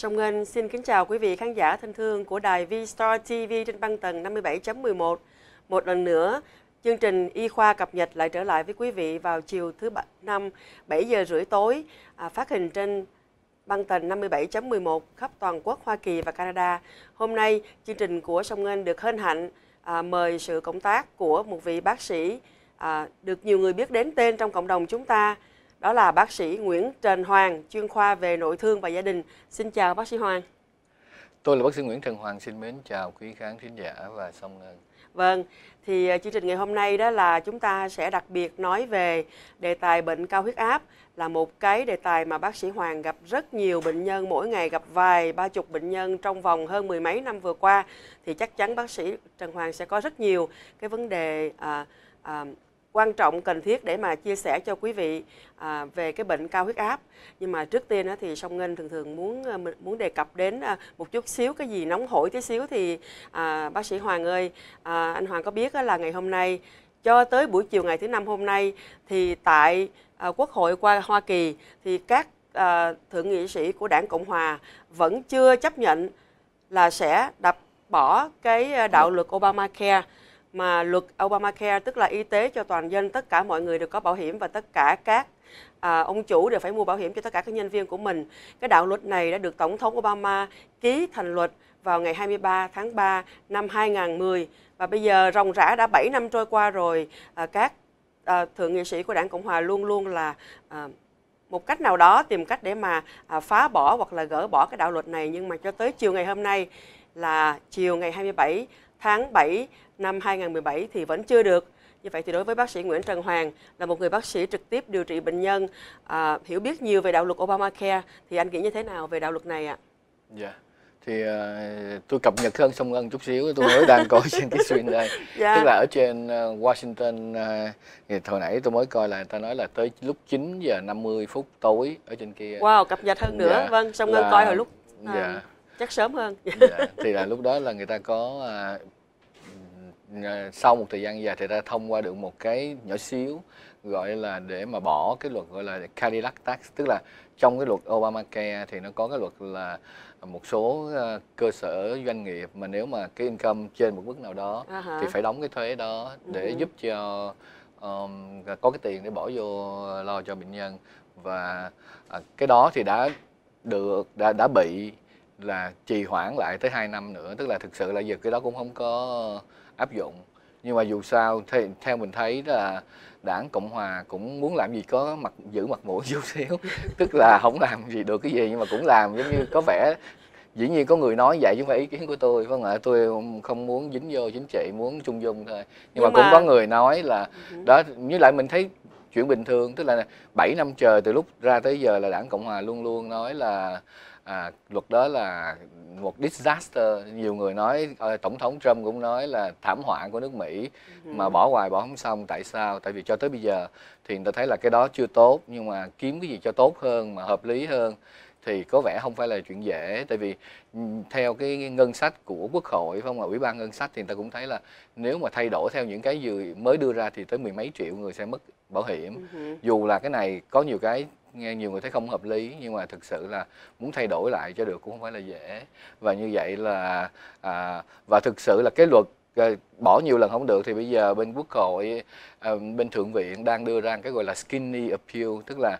Song Ngân xin kính chào quý vị khán giả thân thương của đài V-Star TV trên băng tầng 57.11. Một lần nữa, chương trình Y khoa cập nhật lại trở lại với quý vị vào chiều thứ năm 7 giờ rưỡi tối, à, phát hình trên băng tần 57.11 khắp toàn quốc Hoa Kỳ và Canada. Hôm nay, chương trình của Song Ngân được hân hạnh à, mời sự cộng tác của một vị bác sĩ à, được nhiều người biết đến tên trong cộng đồng chúng ta. Đó là bác sĩ Nguyễn Trần Hoàng, chuyên khoa về nội thương và gia đình. Xin chào bác sĩ Hoàng. Tôi là bác sĩ Nguyễn Trần Hoàng, xin mến chào quý khán thính giả và Song Ngân. Vâng, thì à, chương trình ngày hôm nay đó là chúng ta sẽ đặc biệt nói về đề tài bệnh cao huyết áp là một cái đề tài mà bác sĩ Hoàng gặp rất nhiều bệnh nhân mỗi ngày gặp vài ba chục bệnh nhân trong vòng hơn mười mấy năm vừa qua thì chắc chắn bác sĩ Trần Hoàng sẽ có rất nhiều cái vấn đề à, à, quan trọng cần thiết để mà chia sẻ cho quý vị à, về cái bệnh cao huyết áp. Nhưng mà trước tiên á, thì song ngân thường thường muốn à, muốn đề cập đến à, một chút xíu cái gì nóng hổi tí xíu thì à, bác sĩ Hoàng ơi à, anh Hoàng có biết là ngày hôm nay cho tới buổi chiều ngày thứ năm hôm nay thì tại à, Quốc hội qua Hoa Kỳ thì các à, thượng nghị sĩ của Đảng Cộng hòa vẫn chưa chấp nhận là sẽ đập bỏ cái à, đạo luật Obamacare mà luật Obamacare tức là y tế cho toàn dân tất cả mọi người đều có bảo hiểm và tất cả các à, ông chủ đều phải mua bảo hiểm cho tất cả các nhân viên của mình. Cái đạo luật này đã được Tổng thống Obama ký thành luật vào ngày 23 tháng 3 năm 2010 và bây giờ ròng rã đã 7 năm trôi qua rồi à, các à, thượng nghị sĩ của đảng Cộng hòa luôn luôn là à, một cách nào đó tìm cách để mà à, phá bỏ hoặc là gỡ bỏ cái đạo luật này nhưng mà cho tới chiều ngày hôm nay là chiều ngày 27 tháng 7 năm 2017 thì vẫn chưa được. Như vậy thì đối với bác sĩ Nguyễn Trần Hoàng là một người bác sĩ trực tiếp điều trị bệnh nhân à, hiểu biết nhiều về đạo luật Obamacare thì anh nghĩ như thế nào về đạo luật này ạ? Dạ. Yeah thì uh, tôi cập nhật hơn sông ngân chút xíu tôi mới đang coi trên cái xuyên đây yeah. tức là ở trên uh, Washington uh, thì hồi nãy tôi mới coi là người ta nói là tới lúc 9 giờ 50 phút tối ở trên kia wow cập nhật hơn nữa dạ, vâng sông ngân coi hồi lúc uh, dạ. Chắc sớm hơn dạ, thì là lúc đó là người ta có uh, sau một thời gian dài thì ta thông qua được một cái nhỏ xíu gọi là để mà bỏ cái luật gọi là Cadillac tax tức là trong cái luật Obamacare thì nó có cái luật là một số uh, cơ sở doanh nghiệp mà nếu mà cái income trên một mức nào đó uh-huh. thì phải đóng cái thuế đó để uh-huh. giúp cho um, có cái tiền để bỏ vô lo cho bệnh nhân và uh, cái đó thì đã được đã đã bị là trì hoãn lại tới 2 năm nữa tức là thực sự là giờ cái đó cũng không có áp dụng. Nhưng mà dù sao theo, theo mình thấy là đảng cộng hòa cũng muốn làm gì có mặt giữ mặt mũi chút xíu tức là không làm gì được cái gì nhưng mà cũng làm giống như có vẻ dĩ nhiên có người nói vậy chứ không phải ý kiến của tôi phải không ạ? Tôi không muốn dính vô chính trị muốn trung dung thôi. Nhưng, nhưng mà, mà cũng có người nói là ừ. đó như lại mình thấy chuyện bình thường tức là 7 năm trời từ lúc ra tới giờ là đảng cộng hòa luôn luôn nói là à, luật đó là một disaster. Nhiều người nói ờ, tổng thống Trump cũng nói là thảm họa của nước Mỹ ừ. mà bỏ hoài bỏ không xong. Tại sao? Tại vì cho tới bây giờ thì người ta thấy là cái đó chưa tốt nhưng mà kiếm cái gì cho tốt hơn mà hợp lý hơn thì có vẻ không phải là chuyện dễ. Tại vì ừ, theo cái ngân sách của quốc hội phải không ạ? Ủy ban ngân sách thì người ta cũng thấy là nếu mà thay đổi theo những cái gì mới đưa ra thì tới mười mấy triệu người sẽ mất bảo hiểm. Uh-huh. dù là cái này có nhiều cái nghe nhiều người thấy không hợp lý nhưng mà thực sự là muốn thay đổi lại cho được cũng không phải là dễ. Và như vậy là à, và thực sự là cái luật à, bỏ nhiều lần không được thì bây giờ bên quốc hội à, bên thượng viện đang đưa ra cái gọi là skinny appeal tức là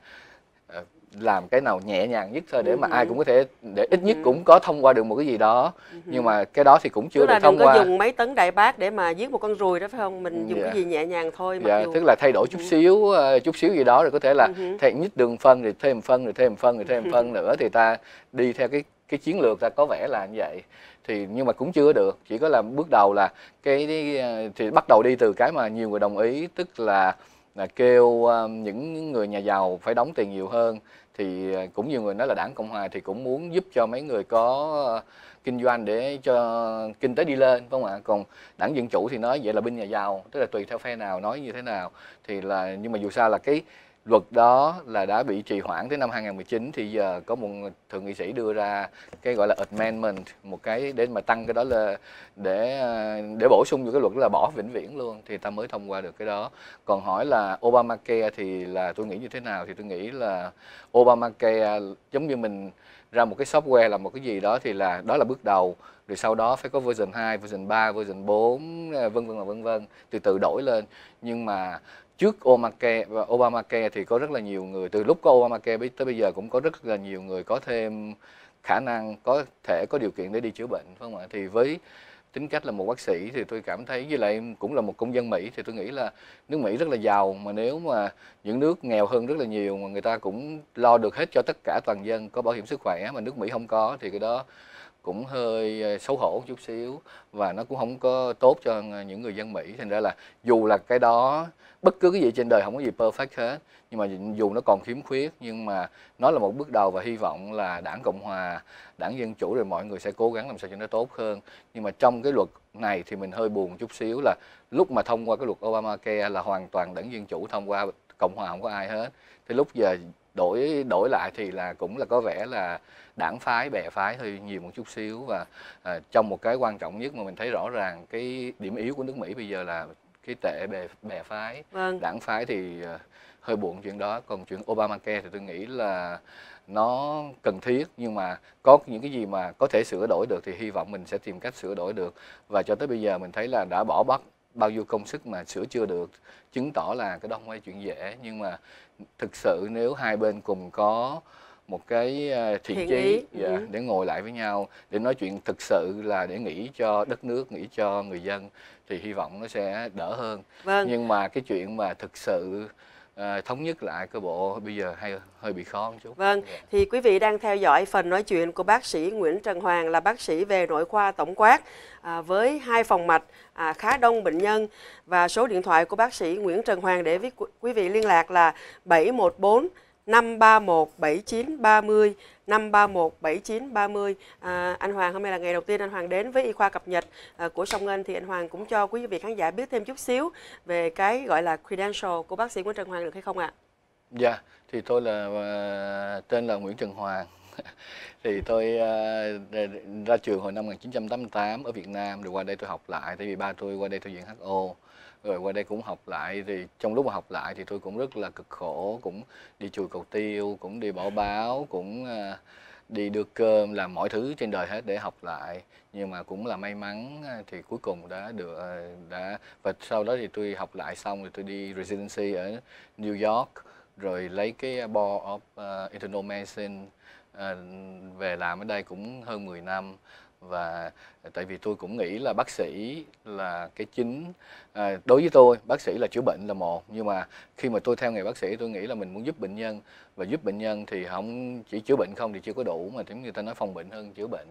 làm cái nào nhẹ nhàng nhất thôi để mà ai cũng có thể để ít nhất cũng có thông qua được một cái gì đó nhưng mà cái đó thì cũng chưa tức được thông qua. Là đừng có dùng mấy tấn đại bác để mà giết một con ruồi đó phải không? Mình dùng yeah. cái dạ. gì nhẹ nhàng thôi. Mặc dạ, dù... tức là thay đổi chút xíu uh, chút xíu gì đó rồi có thể là thêm nhất đường phân rồi thêm phân rồi thêm phân rồi thêm phân nữa thì ta đi theo cái cái chiến lược ta có vẻ là như vậy thì nhưng mà cũng chưa được chỉ có là bước đầu là cái, cái ờ, thì bắt đầu đi từ cái mà nhiều người đồng ý tức là là kêu ờ, những người nhà giàu phải đóng tiền nhiều hơn. Thì ờ, cũng nhiều người nói là đảng cộng hòa thì cũng muốn giúp cho mấy người có ờ, kinh doanh để cho kinh tế đi lên, phải không ạ? Còn đảng dân chủ thì nói vậy là binh nhà giàu, tức là tùy theo phe nào, nói như thế nào. Thì là, nhưng mà dù sao là cái luật đó là đã bị trì hoãn tới năm 2019 thì giờ có một thượng nghị sĩ đưa ra cái gọi là amendment một cái để mà tăng cái đó là để ờ, để bổ sung vào cái luật đó là bỏ vĩnh viễn luôn thì ta mới thông qua được cái đó. Còn hỏi là Obamacare thì là tôi nghĩ như thế nào? Thì tôi nghĩ là Obamacare giống như mình ra một cái software là một cái gì đó thì là đó là bước đầu rồi sau đó phải có version 2, version 3, version 4 ờ, vân vân và vân vân từ từ đổi lên. Nhưng mà trước Obamacare, và Obamacare thì có rất là nhiều người, từ lúc có Obamacare tới bây giờ cũng có rất là nhiều người có thêm khả năng, có thể có điều kiện để đi chữa bệnh, phải không ạ? Thì với tính cách là một bác sĩ thì tôi cảm thấy, với lại cũng là một công dân Mỹ, thì tôi nghĩ là nước Mỹ rất là giàu, mà nếu mà những nước nghèo hơn rất là nhiều mà người ta cũng lo được hết cho tất cả toàn dân, có bảo hiểm sức khỏe mà nước Mỹ không có, thì cái đó cũng hơi ờ, xấu hổ chút xíu và nó cũng không có tốt cho những người dân Mỹ. Thành ra là dù là cái đó, bất cứ cái gì trên đời không có gì perfect hết, nhưng mà dù nó còn khiếm khuyết, nhưng mà nó là một bước đầu và hy vọng là đảng cộng hòa, đảng dân chủ rồi mọi người sẽ cố gắng làm sao cho nó tốt hơn. Nhưng mà trong cái luật này thì mình hơi buồn chút xíu là lúc mà thông qua cái luật Obamacare là hoàn toàn đảng dân chủ thông qua, cộng hòa không có ai hết. Thì lúc giờ đổi đổi lại thì là cũng là có vẻ là đảng phái bè phái hơi nhiều một chút xíu và à, trong một cái quan trọng nhất mà mình thấy rõ ràng cái điểm yếu của nước Mỹ bây giờ là cái tệ bè bè phái vâng. đảng phái thì uh, hơi buồn chuyện đó còn chuyện Obamacare thì tôi nghĩ là nó cần thiết nhưng mà có những cái gì mà có thể sửa đổi được thì hy vọng mình sẽ tìm cách sửa đổi được và cho tới bây giờ mình thấy là đã bỏ bắt bao nhiêu công sức mà sửa chưa được chứng tỏ là cái đó không phải chuyện dễ nhưng mà thực sự nếu hai bên cùng có một cái ờ, thiện, thiện chí dạ, ừ. để ngồi lại với nhau để nói chuyện thực sự là để nghĩ cho đất nước nghĩ cho người dân thì hy vọng nó sẽ đỡ hơn vâng. nhưng mà cái chuyện mà thực sự À, thống nhất lại cơ bộ bây giờ hay hơi bị khó một chút. Vâng. Dạ. thì quý vị đang theo dõi phần nói chuyện của bác sĩ Nguyễn Trần Hoàng là bác sĩ về nội khoa tổng quát à, với hai phòng mạch à, khá đông bệnh nhân và số điện thoại của bác sĩ Nguyễn Trần Hoàng để quý vị liên lạc là 714 531 7930 531 7930 à, anh Hoàng hôm nay là ngày đầu tiên anh Hoàng đến với y khoa cập nhật à, của Sông Ngân. Thì anh Hoàng cũng cho quý vị khán giả biết thêm chút xíu về cái gọi là credential của bác sĩ Nguyễn Trần Hoàng được hay không ạ? Dạ, thì tôi là uh, tên là Nguyễn Trần Hoàng. Thì tôi uh, ra trường hồi năm 1988 ở Việt Nam rồi qua đây tôi học lại tại vì ba tôi qua đây tôi viện HO rồi qua đây cũng học lại thì trong lúc mà học lại thì tôi cũng rất là cực khổ cũng đi chùi cầu tiêu cũng đi bỏ báo cũng à, đi đưa cơm làm mọi thứ trên đời hết để học lại. Nhưng mà cũng là may mắn à, thì cuối cùng đã được à, đã và sau đó thì tôi học lại xong rồi tôi đi residency ở New York rồi lấy cái Board of uh, Internal Medicine uh, về làm ở đây cũng hơn 10 năm. Và tại vì tôi cũng nghĩ là bác sĩ là cái chính. À, đối với tôi bác sĩ là chữa bệnh là một nhưng mà khi mà tôi theo nghề bác sĩ tôi nghĩ là mình muốn giúp bệnh nhân. Và giúp bệnh nhân thì không chỉ chữa bệnh không thì chưa có đủ mà giống người ta nói phòng bệnh hơn chữa bệnh.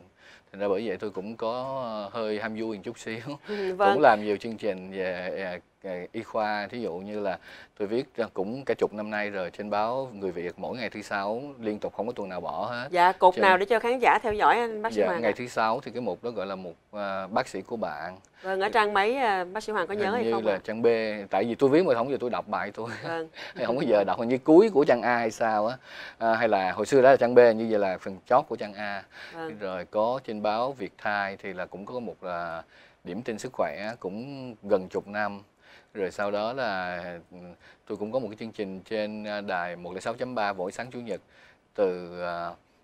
Thành ra bởi vậy tôi cũng có hơi ham vui một chút xíu. Ừ, vâng. cũng làm nhiều chương trình về à, y khoa. Thí dụ như là tôi viết cũng cả chục năm nay rồi trên báo người việt mỗi ngày thứ sáu liên tục không có tuần nào bỏ hết. Dạ cột trên... nào để cho khán giả theo dõi anh bác sĩ dạ, ngày thứ sáu thì cái mục đó gọi là mục uh, bác sĩ của bạn vâng ở trang mấy uh, bác sĩ hoàng có nhớ hình hay như không là à? trang b tại vì tôi viết mà không giờ tôi đọc bài tôi vâng. không có giờ đọc hình như cuối của trang a hay sao á à, hay là hồi xưa đó là trang b như vậy là phần chót của trang a vâng. rồi có trên báo việt thai thì là cũng có một là điểm tin sức khỏe cũng gần chục năm rồi sau đó là ừ, tôi cũng có một cái chương trình trên đài 106.3 mỗi sáng chủ nhật từ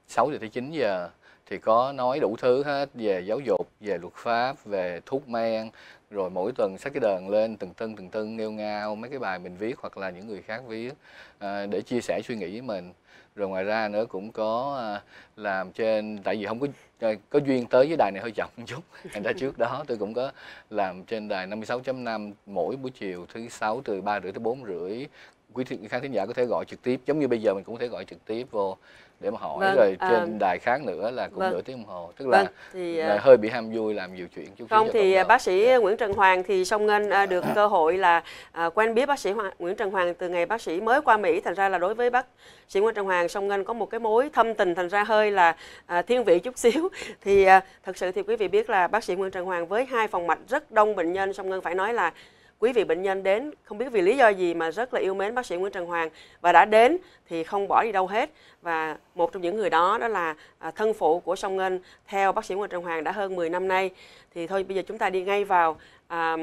6 à, giờ tới 9 giờ thì có nói đủ thứ hết về giáo dục, về luật pháp, về thuốc men rồi mỗi tuần sách cái đờn lên từng tân từng tân nghêu ngao mấy cái bài mình viết hoặc là những người khác viết à, để chia sẻ suy nghĩ với mình. Rồi ngoài ra nữa cũng có à, làm trên tại vì không có à, có duyên tới với đài này hơi chậm một chút thành ra trước đó tôi cũng có làm trên đài 56.5 mỗi buổi chiều thứ sáu từ ba rưỡi tới bốn rưỡi quý khán thính giả có thể gọi trực tiếp giống như bây giờ mình cũng có thể gọi trực tiếp vô để mà hỏi vâng, rồi trên à, đài khác nữa là cũng vâng, nửa tiếng đồng hồ. Tức là, vâng, thì, là à, hơi bị ham vui làm nhiều chuyện chút không thì bác sĩ Nguyễn Trần Hoàng thì song ngân à, được cơ hội là à, quen biết bác sĩ Hoàng, Nguyễn Trần Hoàng từ ngày bác sĩ mới qua Mỹ. Thành ra là đối với bác sĩ Nguyễn Trần Hoàng song ngân có một cái mối thâm tình thành ra hơi là à, thiên vị chút xíu. Thì à, thật sự thì quý vị biết là bác sĩ Nguyễn Trần Hoàng với hai phòng mạch rất đông bệnh nhân song ngân phải nói là quý vị bệnh nhân đến không biết vì lý do gì mà rất là yêu mến bác sĩ Nguyễn Trần Hoàng và đã đến thì không bỏ đi đâu hết. Và một trong những người đó đó là à, thân phụ của Song Ngân theo bác sĩ Nguyễn Trần Hoàng đã hơn 10 năm nay. Thì thôi bây giờ chúng ta đi ngay vào à,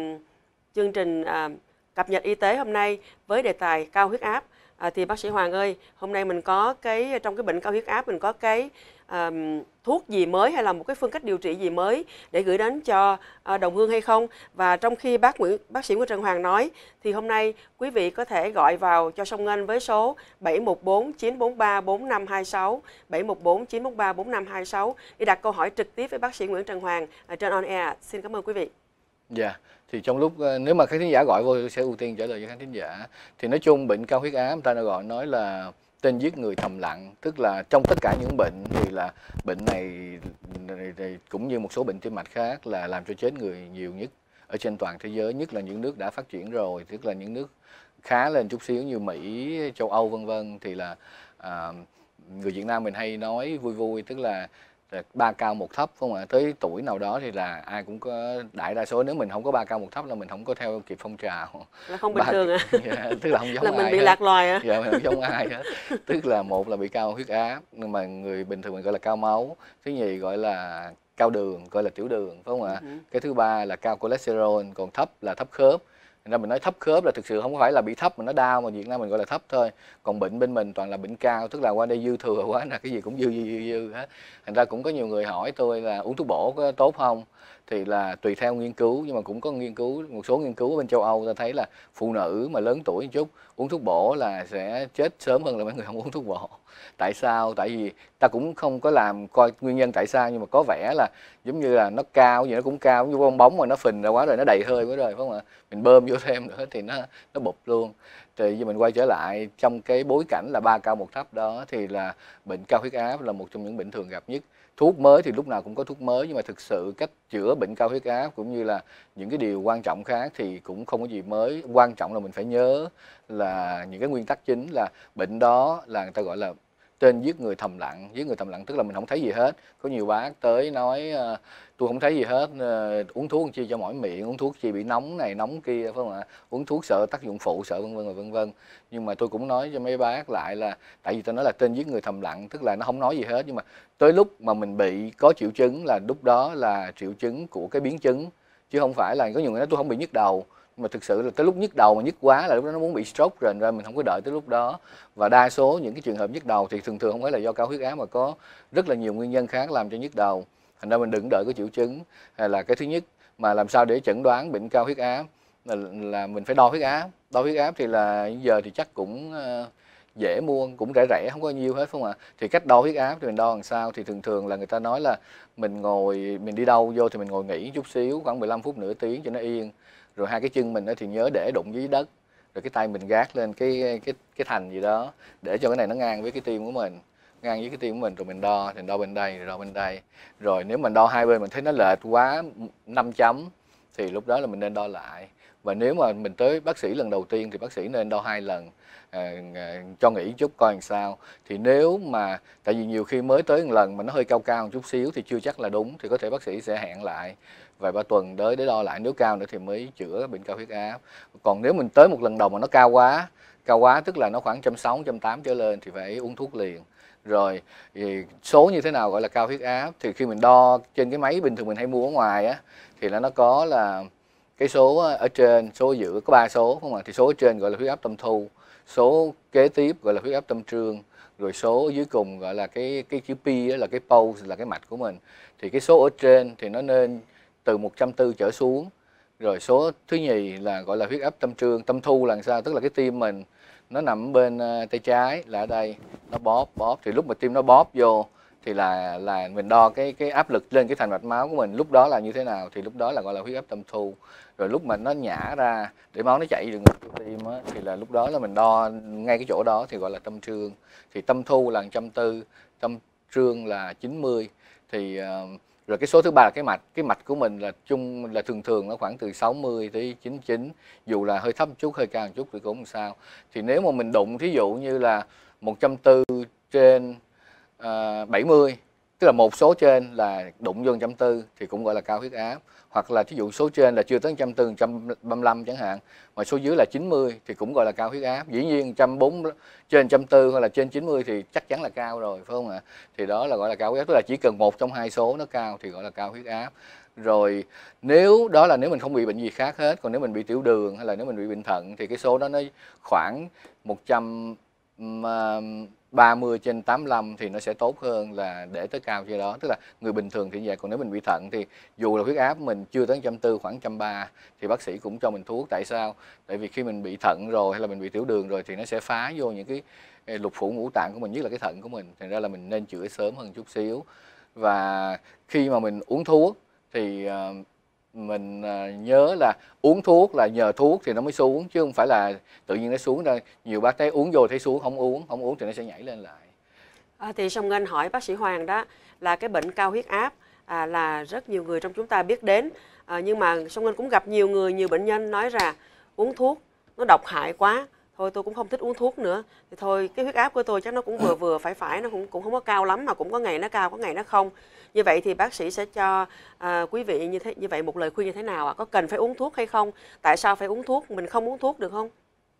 chương trình à, cập nhật y tế hôm nay với đề tài cao huyết áp. À, thì bác sĩ Hoàng ơi hôm nay mình có cái trong cái bệnh cao huyết áp mình có cái um, thuốc gì mới hay là một cái phương cách điều trị gì mới để gửi đến cho uh, đồng hương hay không và trong khi bác Nguyễn bác sĩ Nguyễn Trần Hoàng nói thì hôm nay quý vị có thể gọi vào cho Sông Ngân với số 714 943 4526 714 943 4526 để đặt câu hỏi trực tiếp với bác sĩ Nguyễn Trần Hoàng ở trên on air. Xin cảm ơn quý vị. Dạ. Yeah thì trong lúc ờ, nếu mà khán thính giả gọi vô tôi sẽ ưu tiên trả lời cho khán thính giả thì nói chung bệnh cao huyết áp ta đã gọi nói là tên giết người thầm lặng tức là trong tất cả những bệnh thì là bệnh này cũng như một số bệnh tim mạch khác là làm cho chết người nhiều nhất ở trên toàn thế giới nhất là những nước đã phát triển rồi tức là những nước khá lên chút xíu như Mỹ châu Âu vân vân. Thì là à, người Việt Nam mình hay nói vui vui tức là ba cao một thấp không ạ? Tới tuổi nào đó thì là ai cũng có đại đa số. Nếu mình không có ba cao một thấp là mình không có theo kịp phong trào. Là không bình ba, thường à? Dạ, tức là không giống là mình bị hết. lạc loài à? Dạ mình không giống ai hết. Tức là một là bị cao huyết áp nhưng mà người bình thường mình gọi là cao máu thứ nhì gọi là cao đường gọi là tiểu đường phải không ạ? Uh-huh. cái thứ ba là cao cholesterol còn thấp là thấp khớp nên mình nói thấp khớp là thực sự không phải là bị thấp mà nó đau mà Việt Nam mình gọi là thấp thôi. Còn bệnh bên mình toàn là bệnh cao tức là qua đây dư thừa quá là cái gì cũng dư dư dư, dư hết. Thành ra cũng có nhiều người hỏi tôi là uống thuốc bổ có tốt không? Thì là tùy theo nghiên cứu, nhưng mà cũng có nghiên cứu, một số nghiên cứu bên châu Âu ta thấy là phụ nữ mà lớn tuổi một chút, uống thuốc bổ là sẽ chết sớm hơn là mấy người không uống thuốc bổ. Tại sao? Tại vì ta cũng không có làm coi nguyên nhân tại sao, nhưng mà có vẻ là giống như là nó cao gì nó cũng cao như bong bóng mà nó phình ra quá rồi nó đầy hơi quá rồi, phải không ạ? Mình bơm vô thêm nữa thì nó nó bụp luôn. Thì giờ mình quay trở lại trong cái bối cảnh là ba cao một thấp đó thì là bệnh cao huyết áp là một trong những bệnh thường gặp nhất thuốc mới thì lúc nào cũng có thuốc mới, nhưng mà thực sự cách chữa bệnh cao huyết áp cũng như là những cái điều quan trọng khác thì cũng không có gì mới. Quan trọng là mình phải nhớ là những cái nguyên tắc chính là bệnh đó là người ta gọi là tên giết người thầm lặng giết người thầm lặng tức là mình không thấy gì hết. Có nhiều bác tới nói uh, tôi không thấy gì hết uh, uống thuốc chi cho mỏi miệng uống thuốc chi bị nóng này nóng kia phải không ạ? Uống thuốc sợ tác dụng phụ sợ vân vân và vân vân. Nhưng mà tôi cũng nói cho mấy bác lại là tại vì tôi nói là tên giết người thầm lặng tức là nó không nói gì hết. Nhưng mà tới lúc mà mình bị có triệu chứng là lúc đó là triệu chứng của cái biến chứng chứ không phải là có nhiều người nói tôi không bị nhức đầu mà thực sự là tới lúc nhức đầu mà nhức quá là lúc đó nó muốn bị stroke rồi ra mình không có đợi tới lúc đó. Và đa số những cái trường hợp nhức đầu thì thường thường không phải là do cao huyết áp mà có rất là nhiều nguyên nhân khác làm cho nhức đầu. Thành ra mình đừng đợi cái triệu chứng hay là cái thứ nhất mà làm sao để chẩn đoán bệnh cao huyết áp là, là mình phải đo huyết áp. Đo huyết áp thì là giờ thì chắc cũng uh, dễ mua cũng rẻ rẻ không có nhiều hết không ạ? Thì cách đo huyết áp thì mình đo làm sao? Thì thường thường là người ta nói là mình ngồi mình đi đâu vô thì mình ngồi nghỉ chút xíu khoảng 15 phút nửa tiếng cho nó yên rồi hai cái chân mình thì nhớ để đụng dưới đất. Rồi cái tay mình gác lên cái cái cái thành gì đó để cho cái này nó ngang với cái tim của mình. Ngang với cái tim của mình rồi mình đo thì đo bên đây rồi đo bên đây. Rồi nếu mình đo hai bên mình thấy nó lệch quá 5 chấm thì lúc đó là mình nên đo lại. Và nếu mà mình tới bác sĩ lần đầu tiên thì bác sĩ nên đo hai lần. À, à, cho nghỉ chút coi làm sao. Thì nếu mà tại vì nhiều khi mới tới một lần mà nó hơi cao cao một chút xíu thì chưa chắc là đúng thì có thể bác sĩ sẽ hẹn lại vài ba tuần tới để đo lại nếu cao nữa thì mới chữa bệnh cao huyết áp. Còn nếu mình tới một lần đầu mà nó cao quá cao quá tức là nó khoảng trăm sáu, trăm tám trở lên thì phải uống thuốc liền. Rồi, thì số như thế nào gọi là cao huyết áp? Thì khi mình đo trên cái máy bình thường mình hay mua ở ngoài á, thì là nó có là cái số ở trên, số giữa có ba số không ạ? Thì số ở trên gọi là huyết áp tâm thu, số kế tiếp gọi là huyết áp tâm trương, rồi số dưới cùng gọi là cái cái chữ pi là cái pulse, là cái mạch của mình. Thì cái số ở trên thì nó nên từ 140 trở xuống. Rồi số thứ nhì là gọi là huyết áp tâm trương tâm thu là sao? Tức là cái tim mình nó nằm bên ờ, tay trái là ở đây nó bóp bóp. Thì lúc mà tim nó bóp vô thì là là mình đo cái cái áp lực lên cái thành mạch máu của mình. Lúc đó là như thế nào? Thì lúc đó là gọi là huyết áp tâm thu. Rồi lúc mà nó nhả ra để máu nó chạy được tim á, thì là lúc đó là mình đo ngay cái chỗ đó thì gọi là tâm trương thì tâm thu là trăm tư tâm trương là 90 thì uh, rồi cái số thứ ba là cái mạch cái mạch của mình là chung là thường thường nó khoảng từ 60 tới 99 dù là hơi thấp một chút hơi cao một chút thì cũng không sao. Thì nếu mà mình đụng thí dụ như là 140 trên à, uh, 70 tức là một số trên là đụng vô trăm tư thì cũng gọi là cao huyết áp. Hoặc là ví dụ số trên là chưa tới trăm tư trăm ba mươi chẳng hạn, mà số dưới là 90 thì cũng gọi là cao huyết áp. Dĩ nhiên trăm bốn, trên trăm tư hoặc là trên 90 thì chắc chắn là cao rồi, phải không ạ? Thì đó là gọi là cao huyết áp. Tức là chỉ cần một trong hai số nó cao thì gọi là cao huyết áp. Rồi nếu, đó là nếu mình không bị bệnh gì khác hết, còn nếu mình bị tiểu đường hay là nếu mình bị bệnh thận thì cái số đó nó khoảng 100 30 trên 85 thì nó sẽ tốt hơn là để tới cao cho đó. Tức là người bình thường thì như vậy, còn nếu mình bị thận thì dù là huyết áp mình chưa tới trăm tư, khoảng trăm ba thì bác sĩ cũng cho mình thuốc. Tại sao? Tại vì khi mình bị thận rồi hay là mình bị tiểu đường rồi thì nó sẽ phá vô những cái lục phủ ngũ tạng của mình, nhất là cái thận của mình. Thành ra là mình nên chữa sớm hơn chút xíu. Và khi mà mình uống thuốc thì ờ, mình à, nhớ là uống thuốc là nhờ thuốc thì nó mới xuống chứ không phải là tự nhiên nó xuống đâu. Nhiều bác thấy uống vô thấy xuống không uống không uống thì nó sẽ nhảy lên lại. À, thì song ngân hỏi bác sĩ hoàng đó là cái bệnh cao huyết áp à, là rất nhiều người trong chúng ta biết đến. À, nhưng mà song ngân cũng gặp nhiều người nhiều bệnh nhân nói rằng uống thuốc nó độc hại quá. Thôi tôi cũng không thích uống thuốc nữa. Thì thôi cái huyết áp của tôi chắc nó cũng vừa vừa phải phải nó cũng cũng không có cao lắm mà cũng có ngày nó cao có ngày nó không như vậy thì bác sĩ sẽ cho à, quý vị như thế như vậy một lời khuyên như thế nào ạ? Có cần phải uống thuốc hay không? Tại sao phải uống thuốc? Mình không uống thuốc được không?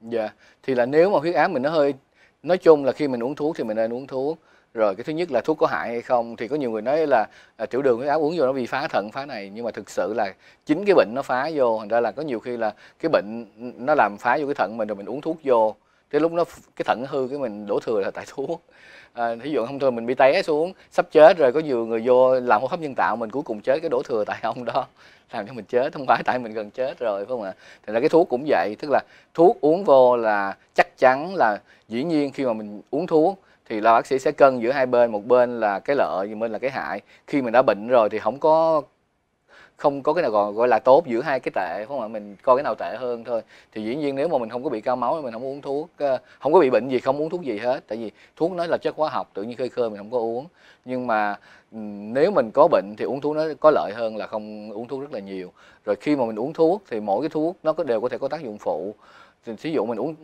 Dạ thì là nếu mà huyết áp mình nó hơi nói chung là khi mình uống thuốc thì mình nên uống thuốc. Rồi cái thứ nhất là thuốc có hại hay không? Thì có nhiều người nói là à, tiểu đường huyết áp uống vô nó bị phá thận phá này. Nhưng mà thực sự là chính cái bệnh nó phá vô thành ra là có nhiều khi là cái bệnh nó làm phá vô cái thận mình rồi mình uống thuốc vô tới lúc nó cái thận hư cái mình đổ thừa là tại thuốc. À, thí dụ không thôi mình bị té xuống sắp chết rồi có nhiều người vô làm hô hấp nhân tạo mình cuối cùng chết cái đổ thừa tại ông đó. Làm cho mình chết không phải tại mình gần chết rồi phải không ạ? Thì là cái thuốc cũng vậy tức là thuốc uống vô là chắc chắn là dĩ nhiên khi mà mình uống thuốc thì là bác sĩ sẽ cân giữa hai bên một bên là cái lợi một bên là cái hại. Khi mình đã bệnh rồi thì không có không có cái nào gọi gọi là tốt giữa hai cái tệ, không ạ mình coi cái nào tệ hơn thôi. Thì dĩ nhiên nếu mà mình không có bị cao máu, mình không uống thuốc ờ, không có bị bệnh gì, không uống thuốc gì hết, tại vì thuốc nó là chất hóa học, tự nhiên khơi khơi mình không có uống. Nhưng mà ừ, nếu mình có bệnh thì uống thuốc nó có lợi hơn là không uống thuốc rất là nhiều. Rồi khi mà mình uống thuốc thì mỗi cái thuốc nó có, đều có thể có tác dụng phụ. Thì ví dụ mình uống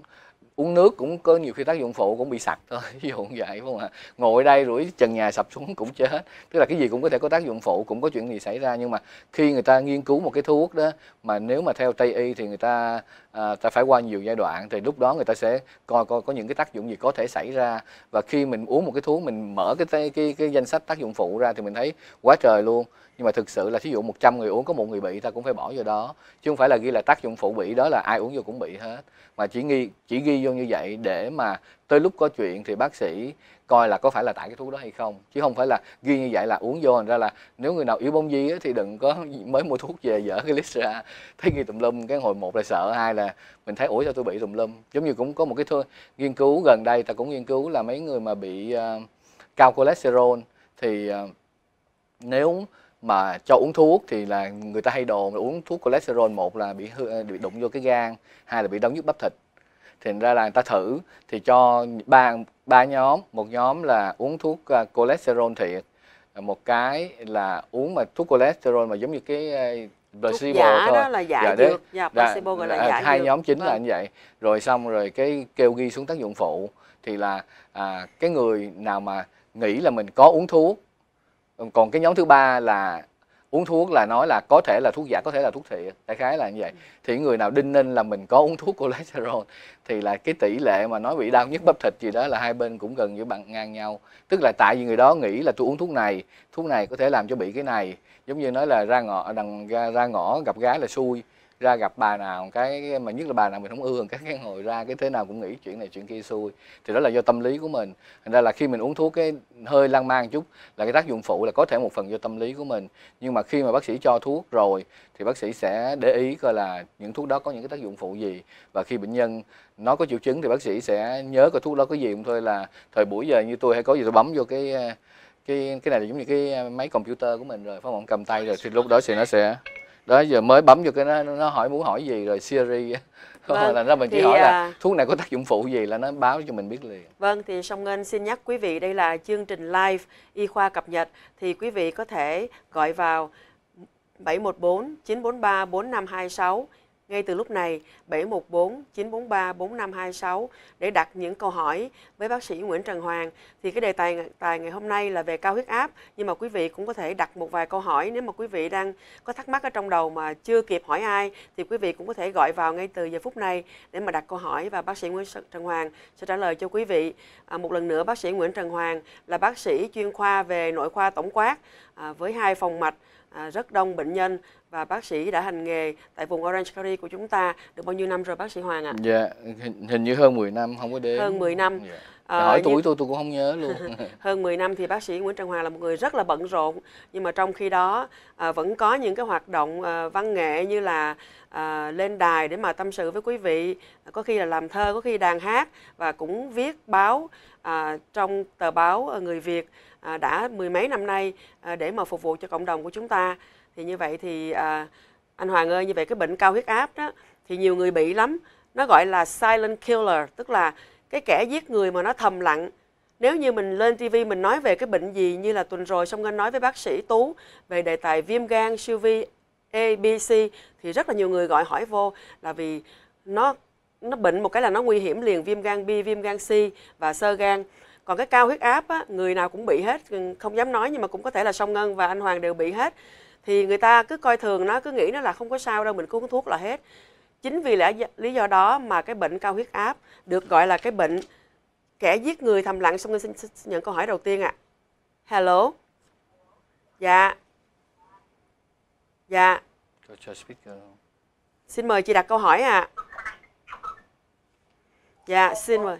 uống nước cũng có nhiều khi tác dụng phụ cũng bị sặc thôi ví dụ như vậy không ạ? Ngồi đây rủi trần nhà sập xuống cũng chết. Tức là cái gì cũng có thể có tác dụng phụ cũng có chuyện gì xảy ra nhưng mà khi người ta nghiên cứu một cái thuốc đó mà nếu mà theo tây y thì người ta à, ta phải qua nhiều giai đoạn thì lúc đó người ta sẽ coi coi có những cái tác dụng gì có thể xảy ra. Và khi mình uống một cái thuốc mình mở cái cái cái, cái danh sách tác dụng phụ ra thì mình thấy quá trời luôn nhưng mà thực sự là thí dụ 100 người uống có một người bị ta cũng phải bỏ vào đó. Chứ không phải là ghi là tác dụng phụ bị đó là ai uống vô cũng bị hết. Mà chỉ ghi chỉ ghi vô như vậy để mà tới lúc có chuyện thì bác sĩ coi là có phải là tại cái thuốc đó hay không. Chứ không phải là ghi như vậy là uống vô thành ra là nếu người nào yếu bông di thì đừng có mới mua thuốc về dở cái list ra. Thấy ghi tùm lum cái hồi một là sợ hai là mình thấy ủa sao tôi bị tùm lum. Giống như cũng có một cái thôi nghiên cứu gần đây ta cũng nghiên cứu là mấy người mà bị uh, cao cholesterol thì uh, nếu mà cho uống thuốc thì là người ta hay đồn là uống thuốc cholesterol một là bị hư, bị đụng vô cái gan hai là bị đau nhức bắp thịt thì ra là người ta thử thì cho ba ba nhóm một nhóm là uống thuốc uh, cholesterol thiệt một cái là uống mà thuốc cholesterol mà giống như cái uh, placebo giả thôi. đó là giả dạ, dược dạ, placebo gọi là giả hai dược. nhóm chính vâng. là như vậy rồi xong rồi cái kêu ghi xuống tác dụng phụ thì là à, cái người nào mà nghĩ là mình có uống thuốc còn cái nhóm thứ ba là uống thuốc là nói là có thể là thuốc giả có thể là thuốc thiệt đại khái là như vậy. Thì người nào đinh ninh là mình có uống thuốc cholesterol thì là cái tỷ lệ mà nói bị đau nhức bắp thịt gì đó là hai bên cũng gần như bằng ngang nhau. Tức là tại vì người đó nghĩ là tôi uống thuốc này thuốc này có thể làm cho bị cái này. Giống như nói là ra ngõ đằng ra, ra ngõ gặp gái là xui ra gặp bà nào cái mà nhất là bà nào mình không ưa, cái cái ngồi ra cái thế nào cũng nghĩ chuyện này chuyện kia xui. Thì đó là do tâm lý của mình. Thành ra là khi mình uống thuốc cái hơi lan man chút là cái tác dụng phụ là có thể một phần do tâm lý của mình. Nhưng mà khi mà bác sĩ cho thuốc rồi thì bác sĩ sẽ để ý coi là những thuốc đó có những cái tác dụng phụ gì. Và khi bệnh nhân nó có triệu chứng thì bác sĩ sẽ nhớ coi thuốc đó có gì không thôi là thời buổi giờ như tôi hay có gì tôi bấm vô cái cái cái này là giống như cái máy computer của mình rồi, phải không? Cầm tay rồi thì lúc đó thì nó sẽ đó giờ mới bấm vô cái nó nó hỏi muốn hỏi gì rồi Siri vâng, là nó mình chỉ hỏi là à, thuốc này có tác dụng phụ gì là nó báo cho mình biết liền. Vâng thì Song Ngân xin nhắc quý vị đây là chương trình live y khoa cập nhật thì quý vị có thể gọi vào 714 943 4526 ngay từ lúc này 714 943 4526 để đặt những câu hỏi với bác sĩ Nguyễn Trần Hoàng. Thì cái đề tài tài ngày hôm nay là về cao huyết áp nhưng mà quý vị cũng có thể đặt một vài câu hỏi nếu mà quý vị đang có thắc mắc ở trong đầu mà chưa kịp hỏi ai thì quý vị cũng có thể gọi vào ngay từ giờ phút này để mà đặt câu hỏi và bác sĩ Nguyễn Trần Hoàng sẽ trả lời cho quý vị. À, một lần nữa bác sĩ Nguyễn Trần Hoàng là bác sĩ chuyên khoa về nội khoa tổng quát à, với hai phòng mạch à, rất đông bệnh nhân và bác sĩ đã hành nghề tại vùng Orange County của chúng ta được bao nhiêu năm rồi bác sĩ Hoàng ạ? À? Dạ, hình, hình như hơn 10 năm không có đến. Hơn 10 năm. Dạ. À, hỏi tuổi tôi tôi cũng không nhớ luôn. hơn 10 năm thì bác sĩ Nguyễn Trần Hoàng là một người rất là bận rộn nhưng mà trong khi đó à, vẫn có những cái hoạt động à, văn nghệ như là à, lên đài để mà tâm sự với quý vị, có khi là làm thơ, có khi đàn hát và cũng viết báo à, trong tờ báo ờ, Người Việt à, đã mười mấy năm nay à, để mà phục vụ cho cộng đồng của chúng ta. Thì như vậy thì à, anh Hoàng ơi như vậy cái bệnh cao huyết áp đó thì nhiều người bị lắm. Nó gọi là silent killer tức là cái kẻ giết người mà nó thầm lặng. Nếu như mình lên TV mình nói về cái bệnh gì như là tuần rồi xong nên nói với bác sĩ Tú về đề tài viêm gan siêu vi ABC thì rất là nhiều người gọi hỏi vô là vì nó nó bệnh một cái là nó nguy hiểm liền viêm gan B, viêm gan C và sơ gan. Còn cái cao huyết áp á, người nào cũng bị hết không dám nói nhưng mà cũng có thể là song ngân và anh hoàng đều bị hết. Thì người ta cứ coi thường nó cứ nghĩ nó là không có sao đâu mình cứ uống thuốc là hết. Chính vì lẽ lý do đó mà cái bệnh cao huyết áp được gọi là cái bệnh kẻ giết người thầm lặng. Xong xin, xin, xin nhận câu hỏi đầu tiên ạ. À. hello? Dạ. Dạ. Xin mời chị đặt câu hỏi ạ. à dạ xin mời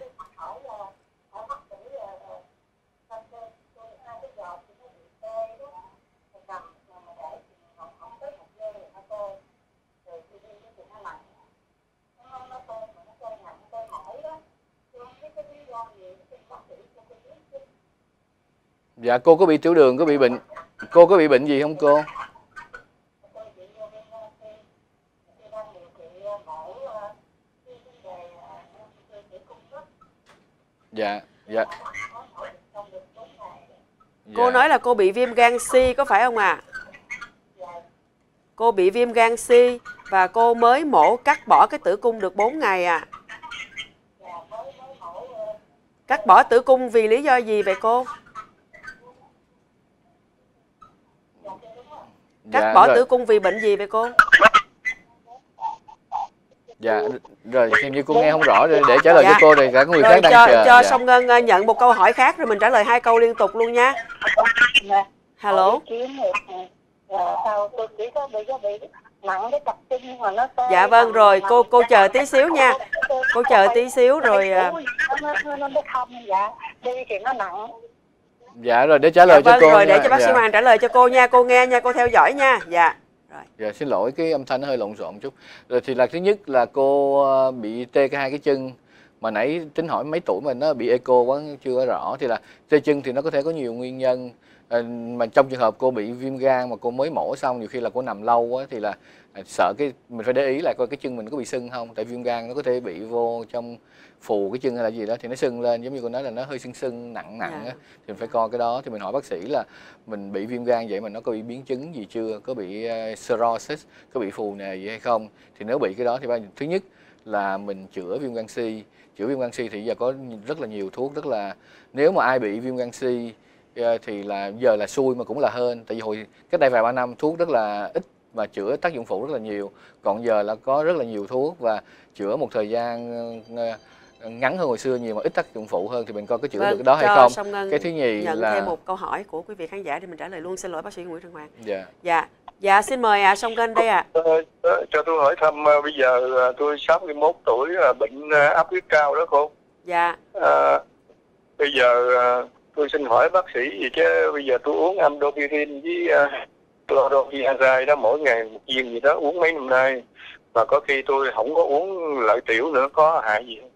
Dạ cô có bị tiểu đường, có bị bệnh Cô có bị bệnh gì không cô? Dạ, dạ Cô dạ. nói là cô bị viêm gan C có phải không ạ? À? Cô bị viêm gan C và cô mới mổ cắt bỏ cái tử cung được 4 ngày à. Cắt bỏ tử cung vì lý do gì vậy cô? Cắt dạ, bỏ rồi. tử cung vì bệnh gì vậy cô? Dạ, rồi xem như cô nghe không rõ rồi để trả lời dạ. cho cô rồi cả người rồi khác đang cho, chờ. Cho dạ. Song Ngân ờ, nhận một câu hỏi khác rồi mình trả lời hai câu liên tục luôn nha. Hello. Dạ vâng rồi, cô cô chờ tí xíu nha. Cô chờ tí xíu rồi. Ờ. Dạ, dạ rồi để trả lời dạ, cho vâng, cô rồi nha. để cho bác sĩ dạ. Hoàng trả lời cho cô nha cô nghe nha cô theo dõi nha dạ rồi. Dạ xin lỗi, cái âm thanh nó hơi lộn xộn chút. Rồi thì là thứ nhất là cô ờ, bị tê cái hai cái chân mà nãy tính hỏi mấy tuổi mà nó bị eco quá, chưa rõ thì là tê chân thì nó có thể có nhiều nguyên nhân mà trong trường hợp cô bị viêm gan mà cô mới mổ xong nhiều khi là cô nằm lâu quá thì là à, sợ cái mình phải để ý lại coi cái chân mình có bị sưng không? Tại viêm gan nó có thể bị vô trong phù cái chân hay là gì đó thì nó sưng lên giống như cô nói là nó hơi sưng sưng nặng nặng á dạ. thì mình phải coi cái đó. Thì mình hỏi bác sĩ là mình bị viêm gan vậy mà nó có bị biến chứng gì chưa? Có bị uh, cirrhosis có bị phù nề gì hay không? Thì nếu bị cái đó thì thứ nhất là mình chữa viêm gan C. Chữa viêm gan C thì giờ có rất là nhiều thuốc rất là nếu mà ai bị viêm gan C ờ, thì là giờ là xui mà cũng là hơn tại vì hồi cách đây vài ba năm thuốc rất là ít và chữa tác dụng phụ rất là nhiều. Còn giờ là có rất là nhiều thuốc và chữa một thời gian ờ, ngắn hơn hồi xưa nhiều mà ít tác dụng phụ hơn. Thì mình coi có chữa vâng, được đó hay không? Ngân cái thứ nhì nhận là thêm một câu hỏi của quý vị khán giả để mình trả lời luôn. Xin lỗi bác sĩ Nguyễn Trần Hoàng. Dạ. Dạ. Dạ xin mời ạ à, Song Ngân đây ạ. À. ờ, cho tôi hỏi thăm bây giờ tôi 61 tuổi bệnh áp huyết cao đó cô. Dạ. Uh, bây giờ tôi xin hỏi bác sĩ gì chứ bây giờ tôi uống amdopirin với uh, đó mỗi ngày một viên gì đó uống mấy năm nay mà có khi tôi không có uống lợi tiểu nữa có hại gì không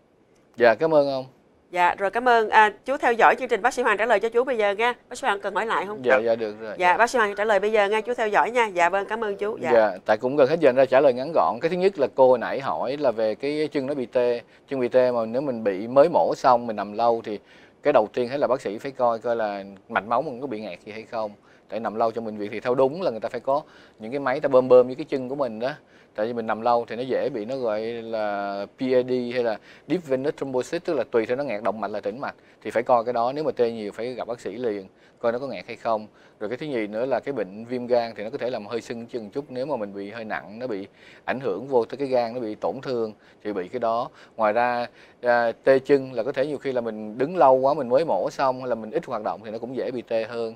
Dạ cảm ơn ông. Dạ rồi cảm ơn. À, chú theo dõi chương trình bác sĩ Hoàng trả lời cho chú bây giờ nha. Bác sĩ Hoàng cần hỏi lại không? Dạ dạ được rồi. Dạ, dạ. bác sĩ Hoàng trả lời bây giờ nha, chú theo dõi nha. Dạ vâng cảm ơn chú. Dạ. dạ tại cũng gần hết giờ ra trả lời ngắn gọn. Cái thứ nhất là cô hồi nãy hỏi là về cái chân nó bị tê, chân bị tê mà nếu mình bị mới mổ xong mình nằm lâu thì cái đầu tiên hay là bác sĩ phải coi coi là mạch máu mình có bị ngạt gì hay không. Tại nằm lâu trong bệnh viện thì theo đúng là người ta phải có những cái máy ta bơm bơm với cái chân của mình đó tại vì mình nằm lâu thì nó dễ bị nó gọi là PAD hay là deep venous thrombosis tức là tùy theo nó nghẹt động mạch là tĩnh mạch. Thì phải coi cái đó nếu mà tê nhiều phải gặp bác sĩ liền coi nó có nghẹt hay không. Rồi cái thứ nhì nữa là cái bệnh viêm gan thì nó có thể làm hơi sưng chân chút nếu mà mình bị hơi nặng nó bị ảnh hưởng vô tới cái gan nó bị tổn thương thì bị cái đó. Ngoài ra à, tê chân là có thể nhiều khi là mình đứng lâu quá mình mới mổ xong hay là mình ít hoạt động thì nó cũng dễ bị tê hơn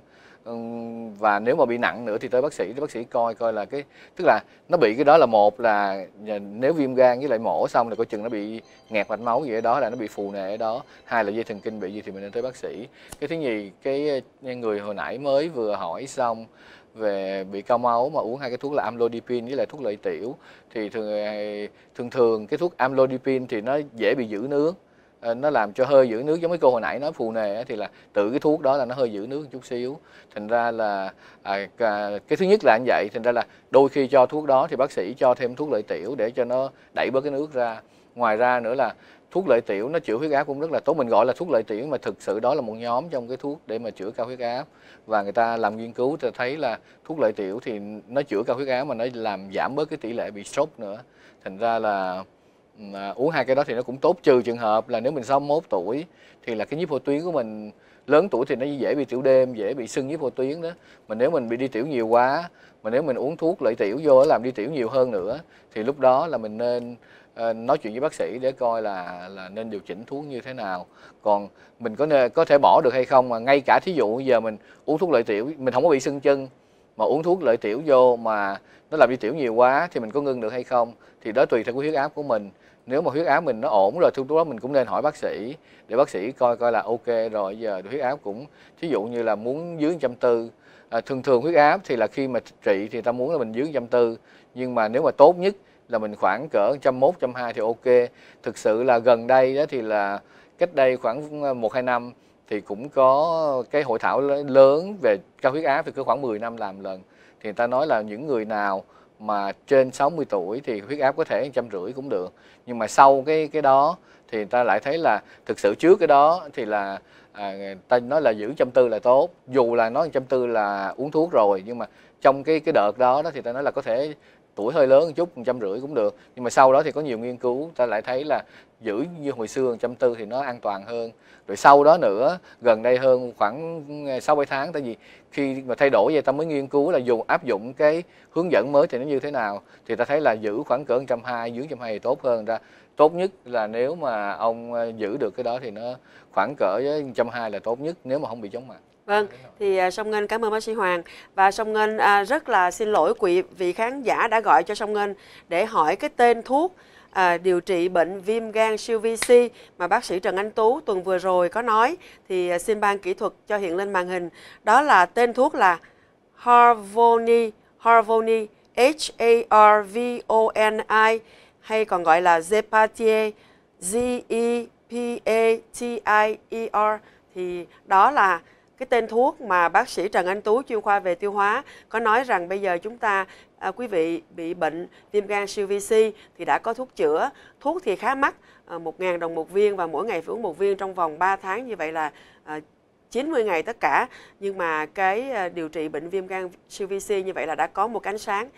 và nếu mà bị nặng nữa thì tới bác sĩ, tới bác sĩ coi coi là cái, tức là nó bị cái đó là một là nếu viêm gan với lại mổ xong thì coi chừng nó bị nghẹt mạch máu gì ở đó, là nó bị phù nề ở đó. Hai là dây thần kinh bị gì thì mình nên tới bác sĩ. Cái thứ nhì, cái ờ, người hồi nãy mới vừa hỏi xong về bị cao máu mà uống hai cái thuốc là amlodipine với lại thuốc lợi tiểu thì thường ờ, thường thường cái thuốc amlodipine thì nó dễ bị giữ nước Ờ, nó làm cho hơi giữ nước giống cái cô hồi nãy nói phù nề thì là tự cái thuốc đó là nó hơi giữ nước một chút xíu. Thành ra là à, cái thứ nhất là như vậy thành ra là đôi khi cho thuốc đó thì bác sĩ cho thêm thuốc lợi tiểu để cho nó đẩy bớt cái nước ra. Ngoài ra nữa là thuốc lợi tiểu nó chữa huyết áp cũng rất là tốt mình gọi là thuốc lợi tiểu mà thực sự đó là một nhóm trong cái thuốc để mà chữa cao huyết áp. Và người ta làm nghiên cứu thì thấy là thuốc lợi tiểu thì nó chữa cao huyết áp mà nó làm giảm bớt cái tỷ lệ bị stroke nữa. Thành ra là à, uống hai cái đó thì nó cũng tốt trừ trường hợp là nếu mình 61 tuổi thì là cái nhíp vô tuyến của mình lớn tuổi thì nó dễ bị tiểu đêm dễ bị sưng nhíp vô tuyến đó. Mà nếu mình bị đi tiểu nhiều quá mà nếu mình uống thuốc lợi tiểu vô làm đi tiểu nhiều hơn nữa thì lúc đó là mình nên uh, nói chuyện với bác sĩ để coi là là nên điều chỉnh thuốc như thế nào. Còn mình có nên, có thể bỏ được hay không mà ngay cả thí dụ giờ mình uống thuốc lợi tiểu mình không có bị sưng chân mà uống thuốc lợi tiểu vô mà nó làm đi tiểu nhiều quá thì mình có ngưng được hay không thì đó tùy theo cái huyết áp của mình nếu mà huyết áp mình nó ổn rồi thì lúc đó mình cũng nên hỏi bác sĩ để bác sĩ coi coi là ok rồi. Giờ huyết áp cũng thí dụ như là muốn dưới trăm tư à, thường thường huyết áp thì là khi mà trị thì ta muốn là mình dưới trăm tư nhưng mà nếu mà tốt nhất là mình khoảng cỡ trăm mốt trăm hai thì ok. Thực sự là gần đây đó thì là cách đây khoảng à, một hai năm thì cũng có cái hội thảo lớn về cao huyết áp thì cứ khoảng 10 năm làm lần. Thì người ta nói là những người nào mà trên 60 tuổi thì huyết áp có thể trăm rưỡi cũng được. Nhưng mà sau cái cái đó thì ta lại thấy là thực sự trước cái đó thì là à, ta nói là giữ trăm tư là tốt. Dù là nói trăm tư là uống thuốc rồi nhưng mà trong cái cái đợt đó đó thì ta nói là có thể tuổi hơi lớn một chút một trăm rưỡi cũng được. Nhưng mà sau đó thì có nhiều nghiên cứu ta lại thấy là giữ như hồi xưa một trăm tư thì nó an toàn hơn. Rồi sau đó nữa gần đây hơn khoảng ừ, sáu bảy tháng tại vì khi mà thay đổi vậy ta mới nghiên cứu là dùng áp dụng cái hướng dẫn mới thì nó như thế nào. Thì ta thấy là giữ khoảng cỡ trăm hai dưới trăm hai thì tốt hơn ra. Tốt nhất là nếu mà ông ờ, giữ được cái đó thì nó khoảng cỡ trăm hai là tốt nhất nếu mà không bị chóng mặt. Vâng, thì ờ, Song Ngân cảm ơn bác sĩ Hoàng. Và Song Ngân à, rất là xin lỗi quý vị khán giả đã gọi cho Song Ngân để hỏi cái tên thuốc à, điều trị bệnh viêm gan siêu vi C mà bác sĩ Trần Anh Tú tuần vừa rồi có nói thì à, xin ban kỹ thuật cho hiện lên màn hình. Đó là tên thuốc là Harvoni, Harvoni, H-A-R-V-O-N-I hay còn gọi là Zepatier, Z-E-P-A-T-I-E-R thì đó là cái tên thuốc mà bác sĩ Trần Anh Tú chuyên khoa về tiêu hóa có nói rằng bây giờ chúng ta à, quý vị bị bệnh viêm gan siêu vi C thì đã có thuốc chữa. Thuốc thì khá mắc à, 1.000 đồng một viên và mỗi ngày phải uống một viên trong vòng 3 tháng như vậy là à, 90 ngày tất cả. Nhưng mà cái à, điều trị bệnh viêm gan siêu vi C như vậy là đã có một ánh sáng.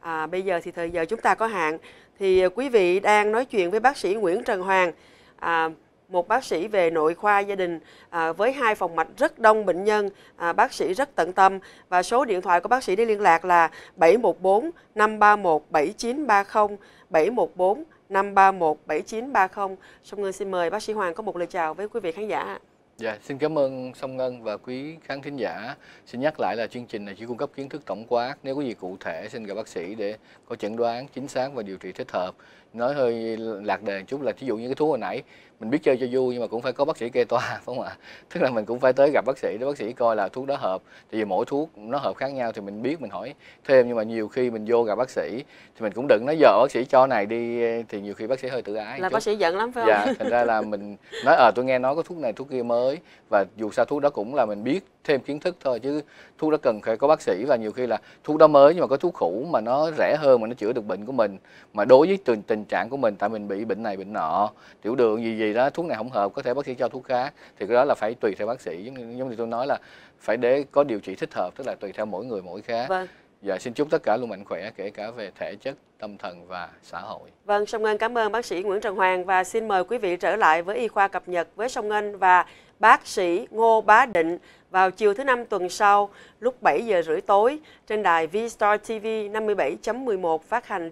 À, bây giờ thì thời giờ chúng ta có hạn. Thì à, quý vị đang nói chuyện với bác sĩ Nguyễn Trần Hoàng à, một bác sĩ về nội khoa gia đình à, với hai phòng mạch rất đông bệnh nhân, à, bác sĩ rất tận tâm và số điện thoại của bác sĩ để liên lạc là 714 531 7930 714 531 7930. Song Ngân xin mời bác sĩ Hoàng có một lời chào với quý vị khán giả. Dạ, xin cảm ơn Song Ngân và quý khán thính giả. Xin nhắc lại là chương trình này chỉ cung cấp kiến thức tổng quát. Nếu có gì cụ thể xin gặp bác sĩ để có chẩn đoán chính xác và điều trị thích hợp. Nói hơi lạc đề chút là ví dụ như cái thuốc hồi nãy mình biết chơi cho vui nhưng mà cũng phải có bác sĩ kê toa phải không ạ? Tức là mình cũng phải tới gặp bác sĩ để bác sĩ coi là thuốc đó hợp. Thì vì mỗi thuốc nó hợp khác nhau thì mình biết mình hỏi thêm. Nhưng mà nhiều khi mình vô gặp bác sĩ thì mình cũng đừng nói giờ bác sĩ cho này đi thì nhiều khi bác sĩ hơi tự ái là bác sĩ giận lắm phải không? Dạ thành ra là mình nói ờ à, tôi nghe nói có thuốc này thuốc kia mới. Và dù sao thuốc đó cũng là mình biết thêm kiến thức thôi chứ thuốc đó cần phải có bác sĩ và nhiều khi là thuốc đó mới nhưng mà có thuốc cũ mà nó rẻ hơn mà nó chữa được bệnh của mình. Mà đối với tình tình tình trạng của mình tại mình bị bệnh này bệnh nọ. Tiểu đường gì gì đó thuốc này không hợp có thể bác sĩ cho thuốc khác thì cái đó là phải tùy theo bác sĩ. Giống giống như tôi nói là phải để có điều trị thích hợp tức là tùy theo mỗi người mỗi khác Vâng. và xin chúc tất cả luôn mạnh khỏe kể cả về thể chất tâm thần và xã hội. Vâng, Song Ngân cảm ơn bác sĩ Nguyễn Trần Hoàng và xin mời quý vị trở lại với Y khoa cập nhật với Song Ngân và bác sĩ Ngô Bá Định vào chiều thứ năm tuần sau lúc 7 giờ rưỡi tối trên đài V-Star TV 57.11 phát hành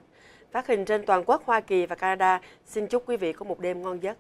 phát hình trên toàn quốc Hoa Kỳ và Canada. Xin chúc quý vị có một đêm ngon giấc.